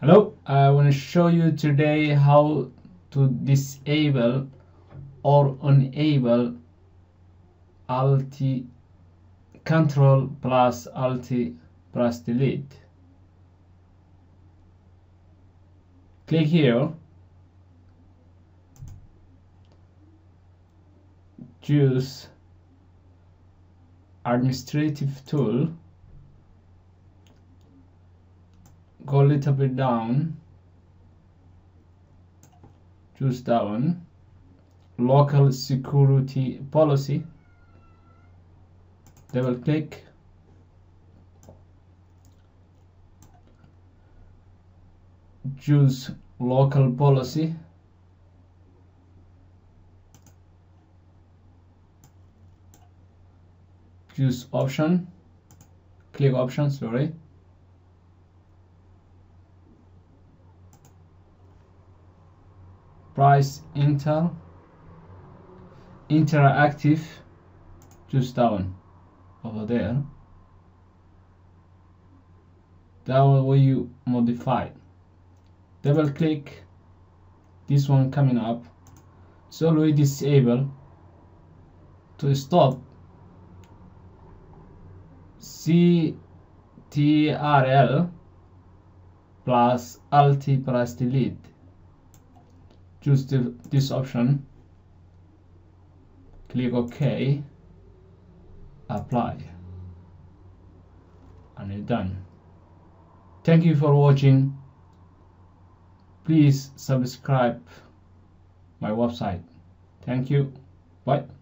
Hello, I want to show you today how to disable or enable Alt Control plus Alt plus Delete. Click here, choose Administrative Tool go a little bit down. Choose one. Local security policy. Double click. Choose local policy. Choose option. Click option sorry price intel interactive just down over there. That will you modify. Double click. This one coming up. So we disable. To stop. CTRL plus Alt plus delete choose the, this option. Click OK. Apply. And you're done. Thank you for watching. Please subscribe my website. Thank you. Bye